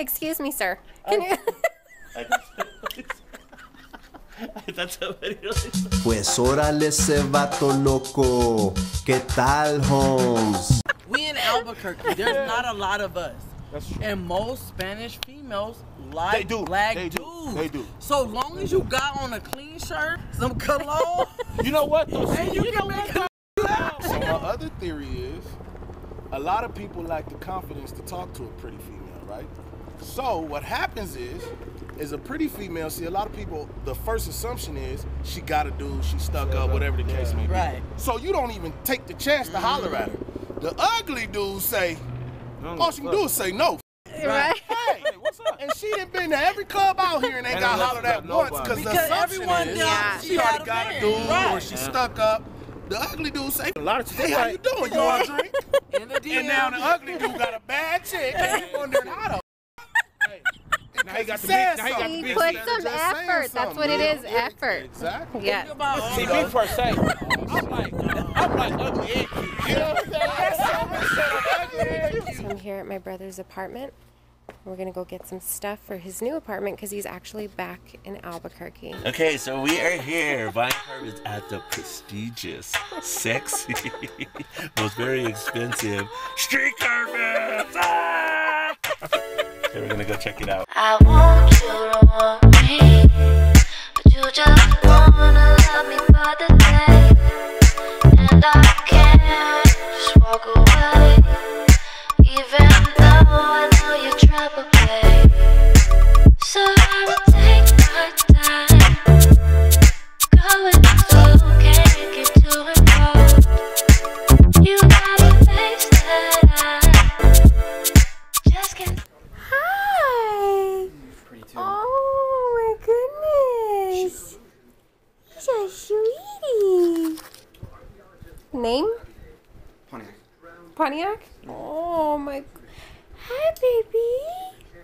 Excuse me, sir. Can you? That's somebody Pues órale ese vato loco. ¿Qué tal, Holmes? We in Albuquerque. There's not a lot of us. That's true. And most Spanish females like They do. black They do. dudes. They do. So long as you got on a clean shirt, some cologne, You know what though? and you, can make her So my other theory is, a lot of people lack the confidence to talk to a pretty female, right? So what happens is, is a pretty female. See, a lot of people, the first assumption is she got a dude, she stuck up, whatever the case may be. Right. So you don't even take the chance to holler at her. The ugly dudes say, all she can do is say no. right? Hey, what's up? And she done been to every club out here and ain't And got I hollered at without once because the Because assumption everyone is down, she, she already got a dude Right. or she stuck up. The ugly dude say, A lot of hey, how you doing? You want a drink? in the DM. And now the ugly dude got a bad chick and you wondering how the hey, Now he got the said big. Now he got the He big. put instead some effort. That's what it is, you Effort. Exactly. Yeah. Think See me per se. I'm like, I'm like ugly and cute. You know what I'm saying? So I'm here at my brother's apartment. We're gonna go get some stuff for his new apartment because he's actually back in Albuquerque. Okay, so we are here buying carpets at the prestigious, sexy, most very expensive street carpets. Ah! Okay, we're gonna go check it out. Name? Pontiac. Pontiac? Oh my. Hi, baby.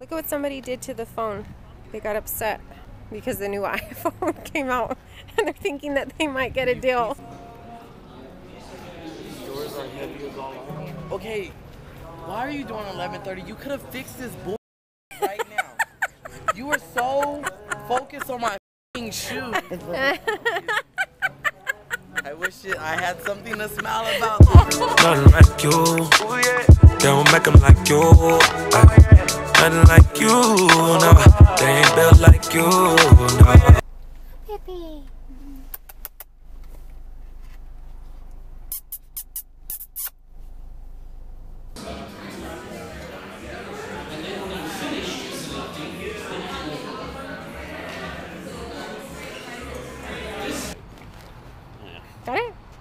Look at what somebody did to the phone. They got upset because the new iPhone came out and they're thinking that they might get a deal. Yours are heavy as all. Okay, why are you doing 11:30? You could have fixed this bull right now. You were so focused on my f***ing shoe. I I had something to smile about. Nothing like you. They don't make them like you. Ay, Nothing like you. No, they ain't built like you. No. Baby. Got it?